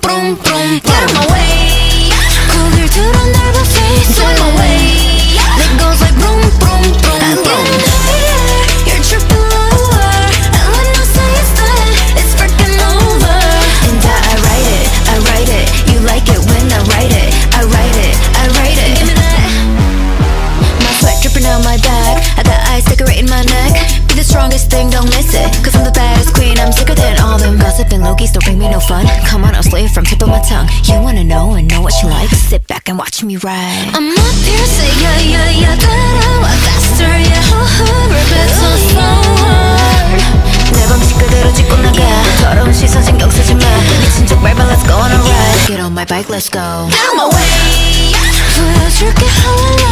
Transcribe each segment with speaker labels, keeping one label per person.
Speaker 1: prum prum Get out my way. 고개 들어 넓은 face Get out my way. It goes like I'm getting higher You're tripping lower It's freaking over.
Speaker 2: And I it, I it. You like it when I it. I it, I it. My sweat dripping down my back. I got ice decorating my neck. Be the strongest thing, don't miss it. Don't bring me no fun. Come on, I'll slay from tip of my tongue. You wanna know and know what you like? Sit back and watch me ride.
Speaker 1: I'm up here, say yeah, yeah, yeah 따라와 faster, yeah, ho-ho Repeat on slower
Speaker 2: 내밤 나가. 더러운 시선 신경 쓰지 마. 미친 척 말만 let's go on a ride. Get on my bike, let's go. Out
Speaker 1: my way. how I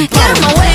Speaker 1: Get out my way.